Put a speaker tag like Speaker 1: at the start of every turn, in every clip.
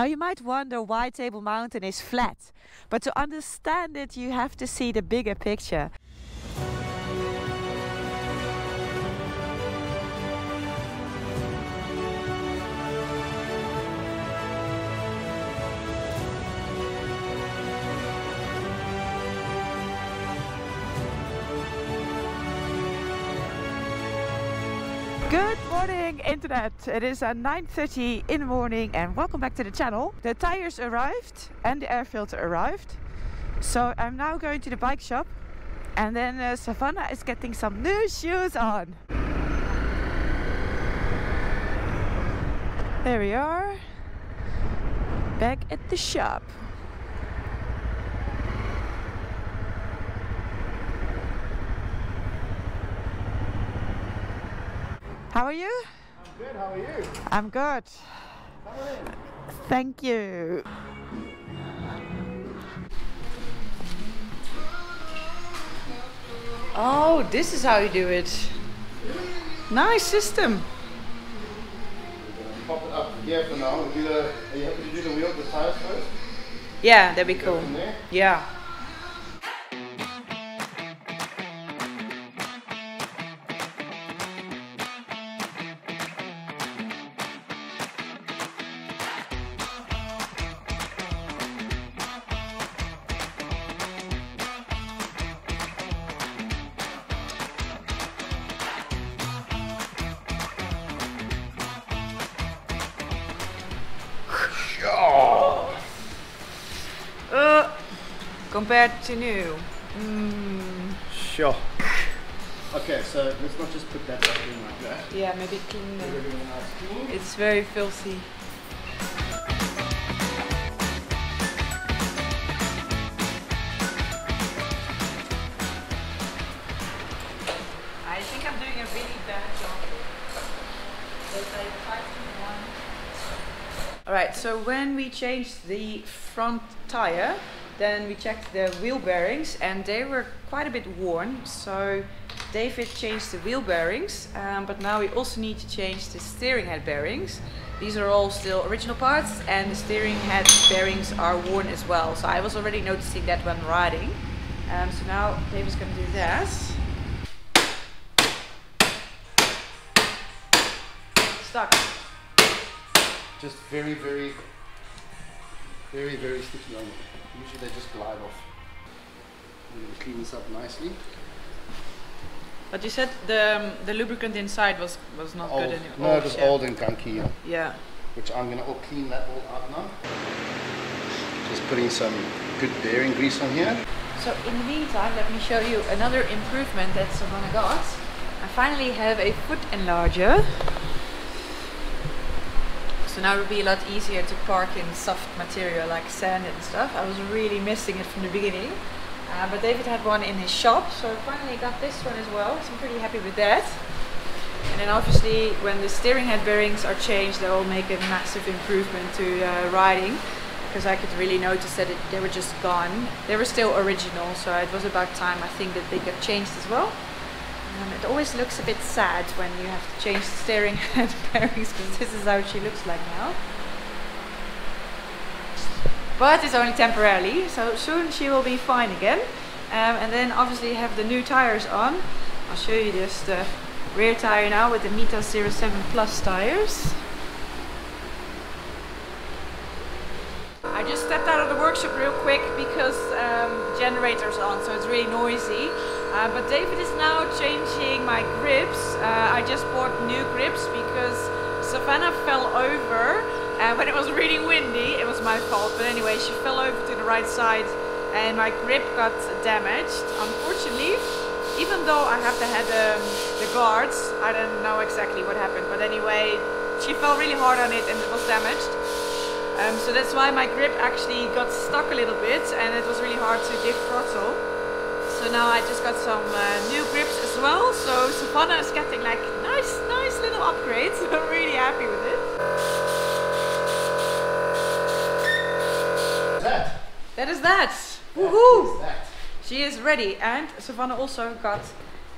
Speaker 1: Now you might wonder why Table Mountain is flat, but to understand it you have to see the bigger picture. Internet. It is uh, 9.30 in the morning and welcome back to the channel. The tires arrived and the air filter arrived. So I'm now going to the bike shop and then uh, Savannah is getting some new shoes on. There we are. Back at the shop. How are you?
Speaker 2: I'm good, how are you?
Speaker 1: I'm good.
Speaker 2: Come on in.
Speaker 1: Thank you. Oh, this is how you do it. Nice system.
Speaker 2: Pop it up here for now. Do the, are you happy to do the wheel, the tires first?
Speaker 1: Yeah, that'd be cool. Yeah. Compared to new. Mm,
Speaker 2: Sure. Okay, so let's not just put that back in like that.
Speaker 1: yeah, maybe clean.
Speaker 2: Give
Speaker 1: the-
Speaker 2: everything a nice.
Speaker 1: It's very filthy. I think I'm doing a really bad job. Alright, so when we change the front tire, then we checked the wheel bearings and they were quite a bit worn. So David changed the wheel bearings, um, but now we also need to change the steering head bearings. These are all still original parts and the steering head bearings are worn as well. So I was already noticing that when riding. Um, so now David's gonna do this. Stuck.
Speaker 2: Just very, very, very, very sticky on. Usually they just glide off. I'm going to clean this up nicely.
Speaker 1: But you said the um, the lubricant inside was was not
Speaker 2: Old.
Speaker 1: good anymore.
Speaker 2: No, it was old and gunky, yeah.
Speaker 1: Yeah.
Speaker 2: which I'm going to all clean that all out now. Just putting some good bearing grease on here.
Speaker 1: So in the meantime, let me show you another improvement that Savannah got. I finally have a foot enlarger. Now it would be a lot easier to park in soft material like sand and stuff. I was really missing it from the beginning. Uh, but David had one in his shop, so I finally got this one as well. So I'm pretty happy with that. And then obviously when the steering head bearings are changed, that will make a massive improvement to uh, riding because I could really notice that it, they were just gone. They were still original, so it was about time I think that they got changed as well. Um, it always looks a bit sad when you have to change the steering head bearings because this is how she looks like now. But it's only temporarily, so soon she will be fine again. Um, and then obviously have the new tires on. I'll show you this, the rear tire now with the Mitas 07 Plus tires. I just stepped out of the workshop real quick because um, generator's on, so it's really noisy. Uh, but David is now changing my grips. Uh, I just bought new grips because Savannah fell over and when it was really windy. It was my fault, but anyway, she fell over to the right side and my grip got damaged. Unfortunately, even though I have the head, um, the guards, I don't know exactly what happened, but anyway, she fell really hard on it and it was damaged. Um, so that's why my grip actually got stuck a little bit and it was really hard to give throttle. So now I just got some uh, new grips as well. So Savannah is getting like nice, nice little upgrades. I'm really happy with it.
Speaker 2: That.
Speaker 1: That is that.
Speaker 2: Woohoo!
Speaker 1: She is ready and Savannah also got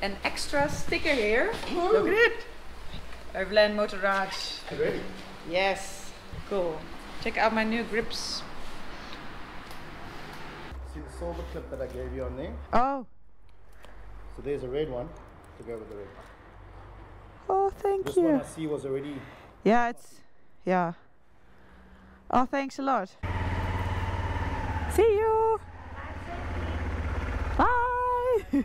Speaker 1: an extra sticker here. Look at it. Overland Motorrad.
Speaker 2: Ready.
Speaker 1: Yes. Cool. Check out my new grips.
Speaker 2: See the clip that I gave you on there?
Speaker 1: Oh,
Speaker 2: So there's a red one to go with the red.
Speaker 1: oh, thank you.
Speaker 2: This one I see was already
Speaker 1: Yeah, it's yeah. Oh, thanks a lot. See you. Bye.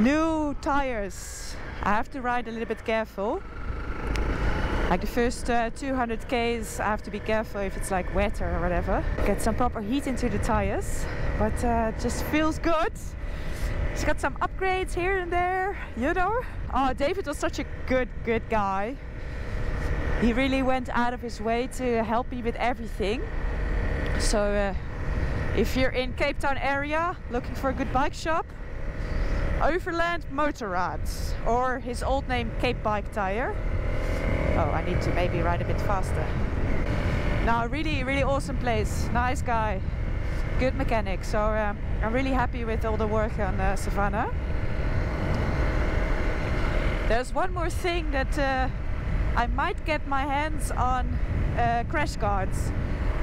Speaker 1: New tires. I have to ride a little bit careful. Like the first uh, 200 k's, I have to be careful if it's like wet or whatever. Get some proper heat into the tires, but uh, just feels good. It's got some upgrades here and there, you know. Oh, David was such a good, good guy. He really went out of his way to help me with everything. So, uh, if you're in Cape Town area looking for a good bike shop, Overland Motorrad, or his old name Cape Bike Tire. Oh, I need to maybe ride a bit faster. Now, really, really awesome place. Nice guy, good mechanic. So um, I'm really happy with all the work on uh, Savannah. There's one more thing that uh, I might get my hands on uh, crash guards.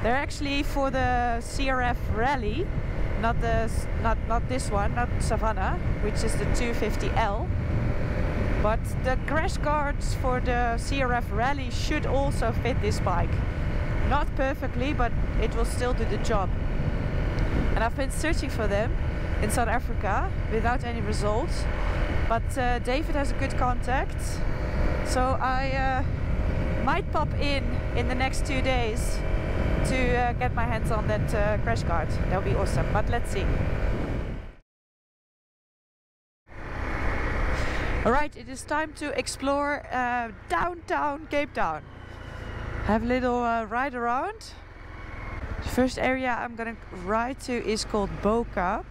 Speaker 1: They're actually for the CRF Rally, not the not not this one, not Savannah, which is the 250L. But the crash guards for the CRF Rally should also fit this bike. Not perfectly, but it will still do the job. And I've been searching for them in South Africa without any results. But uh, David has a good contact, so I uh, might pop in in the next two days to uh, get my hands on that uh, crash guard. That would be awesome. But let's see. Alright, it is time to explore uh, downtown Cape Town. Have a little uh, ride around. The first area I'm gonna ride to is called Bo Kaap.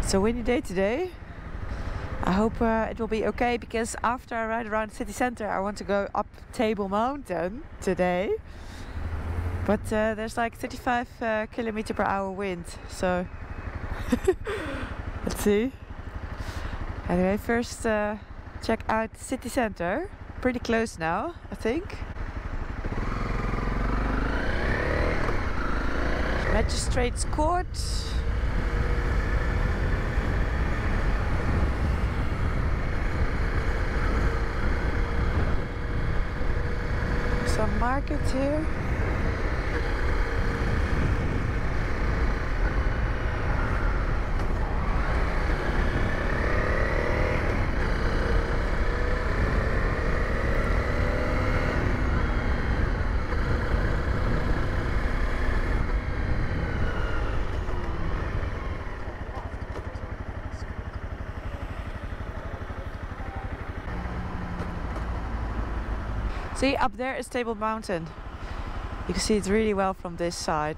Speaker 1: It's a windy day today. I hope uh, it will be okay because after I ride around city center, I want to go up Table Mountain today. But uh, there's like 35 uh, kilometer per hour wind, so let's see. Anyway, first uh, check out city center. Pretty close now, I think. Magistrates Court. Some markets here. See, up there is Table Mountain. You can see it really well from this side.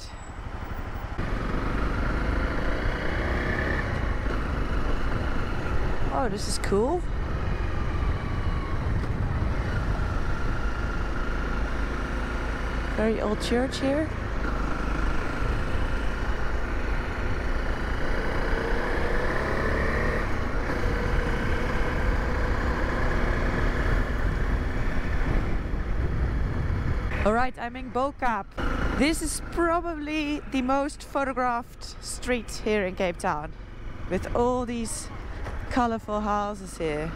Speaker 1: Oh, this is cool. Very old church here. Alright, I'm in Bo Kaap. This is probably the most photographed street here in Cape Town. With all these colorful houses here.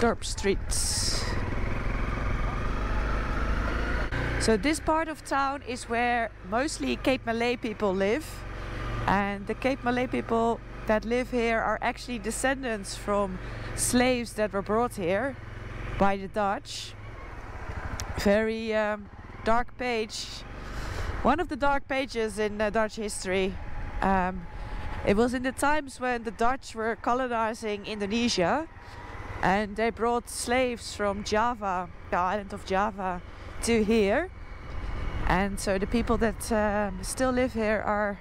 Speaker 1: Dorp Streets. So this part of town is where mostly Cape Malay people live. And the Cape Malay people that live here are actually descendants from slaves that were brought here by the Dutch. Very um, dark page. One of the dark pages in uh, Dutch history. Um, it was in the times when the Dutch were colonizing Indonesia and they brought slaves from Java, the island of Java, to here. And so the people that um, still live here are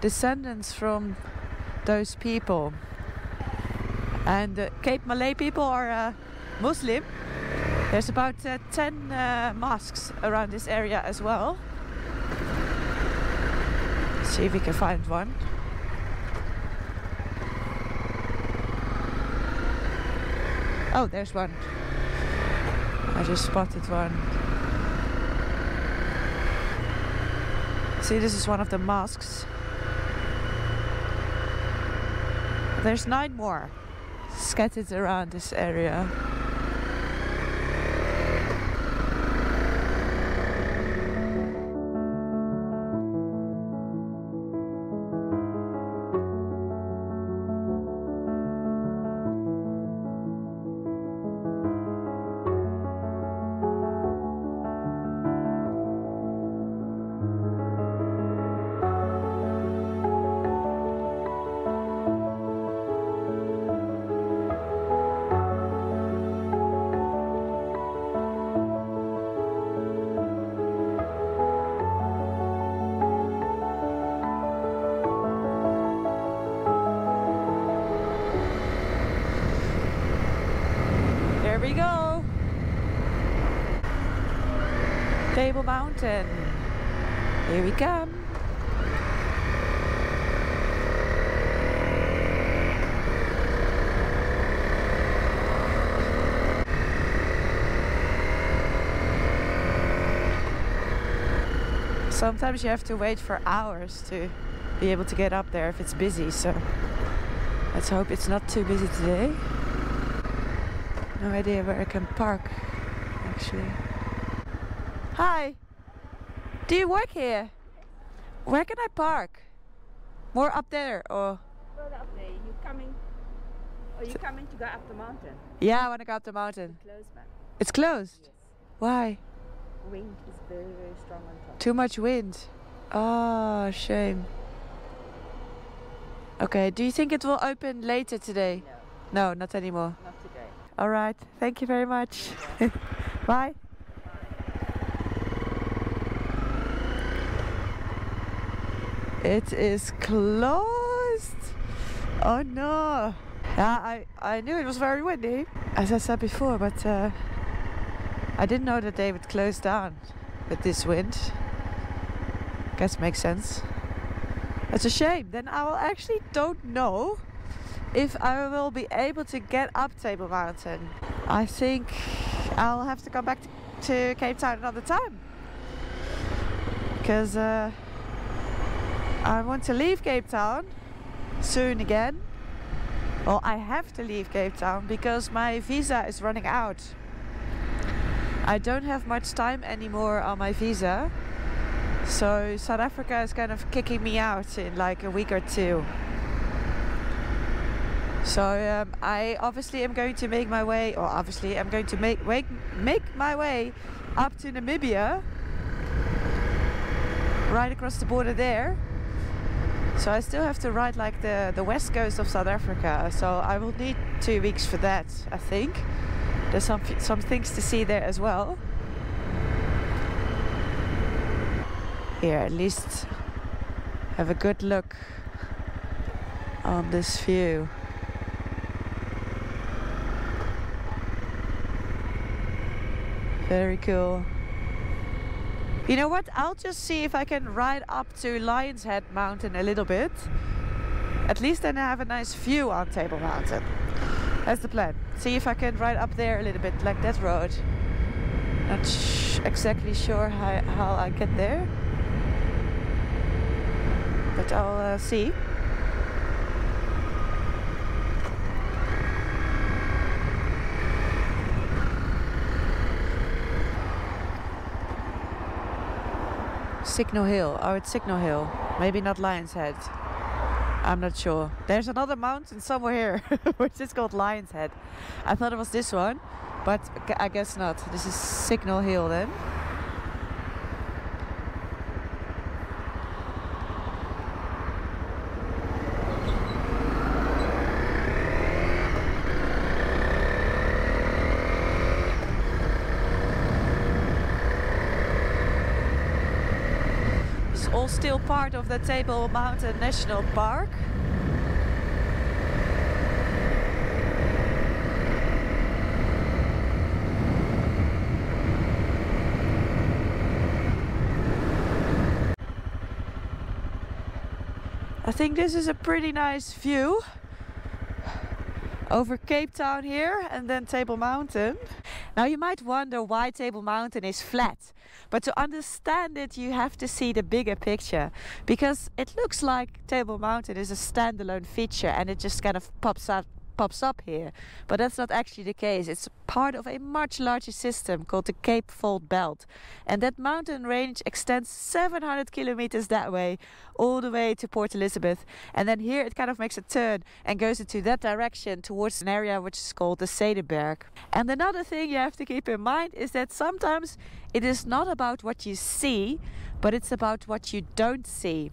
Speaker 1: descendants from those people. And uh, Cape Malay people are uh, Muslim. There's about uh, 10 uh, mosques around this area as well. see if we can find one. Oh, there's one. I just spotted one. See, this is one of the mosques. There's nine more scattered around this area. Table Mountain. Here we come. Sometimes you have to wait for hours to be able to get up there if it's busy, so let's hope it's not too busy today. No idea where I can park, actually. Hi! Do you work here? Where can I park? More up there, or?
Speaker 3: Further up there, you coming? Are you coming to go up the mountain?
Speaker 1: Yeah, I want to go up the mountain.
Speaker 3: Close back.
Speaker 1: It's closed.
Speaker 3: Yes.
Speaker 1: Why?
Speaker 3: Wind is very, very strong on top.
Speaker 1: Too much wind. Oh, shame. Okay, do you think it will open later today?
Speaker 3: No,
Speaker 1: No, not anymore.
Speaker 3: not today.
Speaker 1: All right. Thank you very much. Bye. It is closed. Oh no. Yeah, I, I knew it was very windy, as I said before, but uh, I didn't know that they would close down with this wind. Guess makes sense. It's a shame. Then I will actually don't know if I will be able to get up Table Mountain. I think I'll have to come back to Cape Town another time. Because uh, I want to leave Cape Town soon again. Well, I have to leave Cape Town because my visa is running out. I don't have much time anymore on my visa. So South Africa is kind of kicking me out in like a week or two. So um, I obviously am going to make my way, or obviously I'm going to make make make my way up to Namibia, right across the border there. So I still have to ride like the the west coast of South Africa. So I will need two weeks for that. I think there's some some things to see there as well. Here, at least have a good look on this view. Very cool. You know what? I'll just see if I can ride up to Lion's Head Mountain a little bit. At least then I have a nice view on Table Mountain. That's the plan. See if I can ride up there a little bit, like that road. Not exactly sure how, how I get there. But I'll uh, see. Signal Hill. Oh, it's Signal Hill. Maybe not Lion's Head. I'm not sure. There's another mountain somewhere here, which is called Lion's Head. I thought it was this one, but I guess not. This is Signal Hill then. It's all still part of the Table Mountain National Park. I think this is a pretty nice view over Cape Town here and then Table Mountain. Now you might wonder why Table Mountain is flat, but to understand it you have to see the bigger picture because it looks like Table Mountain is a standalone feature and it just kind of pops up pops up here. But that's not actually the case. It's part of a much larger system called the Cape Fold Belt. And that mountain range extends 700 kilometers that way, all the way to Port Elizabeth. And then here it kind of makes a turn and goes into that direction towards an area which is called the Cederberg. And another thing you have to keep in mind is that sometimes it is not about what you see, but it's about what you don't see.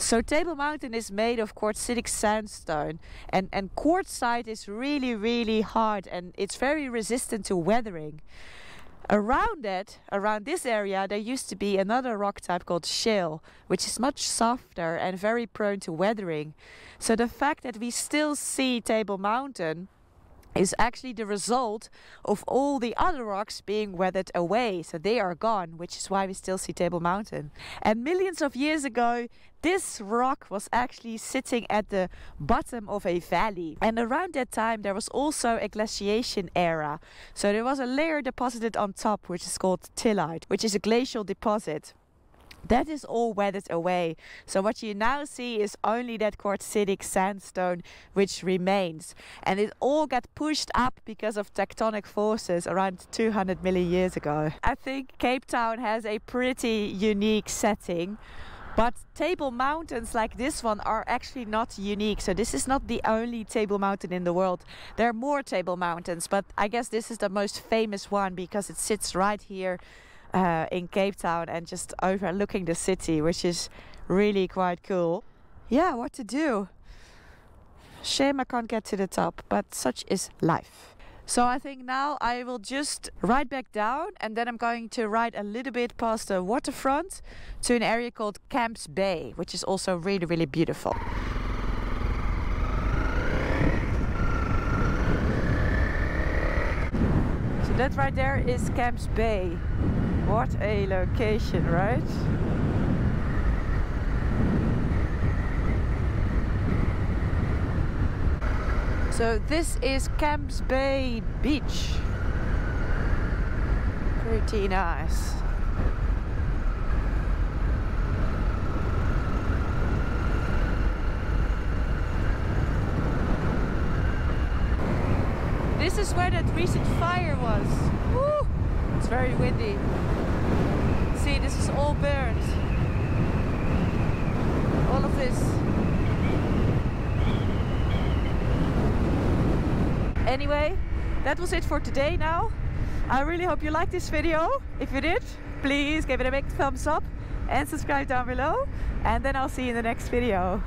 Speaker 1: So Table Mountain is made of quartzitic sandstone and, and quartzite is really, really hard and it's very resistant to weathering. Around it, around this area, there used to be another rock type called shale, which is much softer and very prone to weathering. So the fact that we still see Table Mountain is actually the result of all the other rocks being weathered away. So they are gone, which is why we still see Table Mountain. And millions of years ago, this rock was actually sitting at the bottom of a valley. And around that time, there was also a glaciation era. So there was a layer deposited on top, which is called tillite, which is a glacial deposit that is all weathered away. So what you now see is only that quartzitic sandstone which remains. And it all got pushed up because of tectonic forces around 200 million years ago. I think Cape Town has a pretty unique setting. But table mountains like this one are actually not unique. So this is not the only table mountain in the world. There are more table mountains, but I guess this is the most famous one because it sits right here uh, in Cape Town and just overlooking the city, which is really quite cool. Yeah, what to do? Shame I can't get to the top, but such is life. So I think now I will just ride back down and then I'm going to ride a little bit past the waterfront to an area called Camps Bay, which is also really, really beautiful. So that right there is Camps Bay. What a location, right? So this is Camps Bay Beach. Pretty nice. This is where that recent fire was. Woo! It's very windy. See, this is all burned. All of this. Anyway, that was it for today now. I really hope you liked this video. If you did, please give it a big thumbs up and subscribe down below. And then I'll see you in the next video.